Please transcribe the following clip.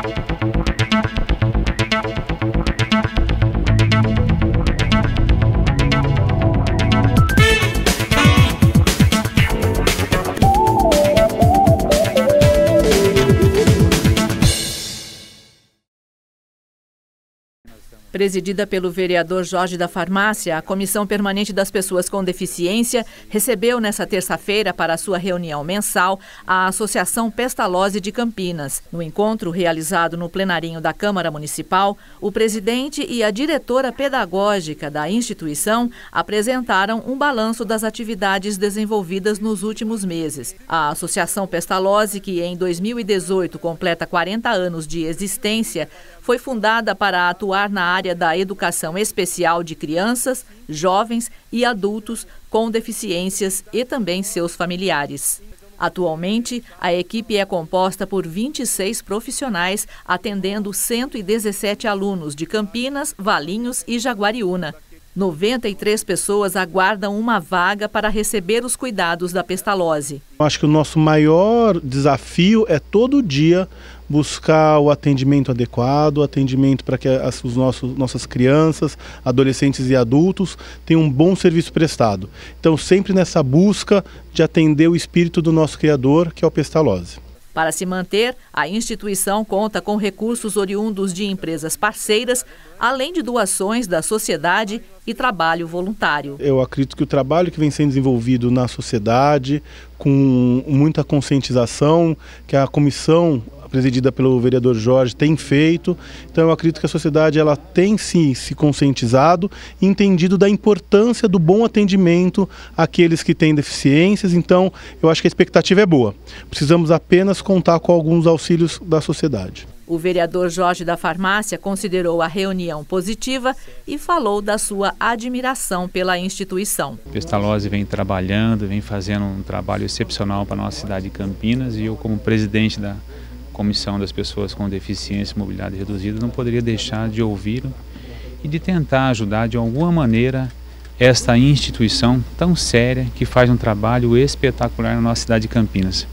♪ Presidida pelo vereador Jorge da Farmácia, a Comissão Permanente das Pessoas com Deficiência recebeu nesta terça-feira para sua reunião mensal a Associação Pestalozzi de Campinas. No encontro realizado no plenarinho da Câmara Municipal, o presidente e a diretora pedagógica da instituição apresentaram um balanço das atividades desenvolvidas nos últimos meses. A Associação Pestalozzi, que em 2018 completa 40 anos de existência, foi fundada para atuar na área da educação especial de crianças, jovens e adultos com deficiências e também seus familiares. Atualmente, a equipe é composta por 26 profissionais, atendendo 117 alunos de Campinas, Valinhos e Jaguariúna. 93 pessoas aguardam uma vaga para receber os cuidados da pestalose. Acho que o nosso maior desafio é todo dia buscar o atendimento adequado, o atendimento para que as os nossos, nossas crianças, adolescentes e adultos tenham um bom serviço prestado. Então, sempre nessa busca de atender o espírito do nosso Criador, que é o Pestalozzi. Para se manter, a instituição conta com recursos oriundos de empresas parceiras, além de doações da sociedade e trabalho voluntário. Eu acredito que o trabalho que vem sendo desenvolvido na sociedade, com muita conscientização, que a comissão presidida pelo vereador Jorge, tem feito. Então eu acredito que a sociedade ela tem se, se conscientizado e entendido da importância do bom atendimento àqueles que têm deficiências. Então eu acho que a expectativa é boa. Precisamos apenas contar com alguns auxílios da sociedade. O vereador Jorge da Farmácia considerou a reunião positiva e falou da sua admiração pela instituição. Pestalozzi vem trabalhando, vem fazendo um trabalho excepcional para a nossa cidade de Campinas e eu, como presidente da Comissão das Pessoas com Deficiência e Mobilidade Reduzida não poderia deixar de ouvir e de tentar ajudar de alguma maneira esta instituição tão séria que faz um trabalho espetacular na nossa cidade de Campinas.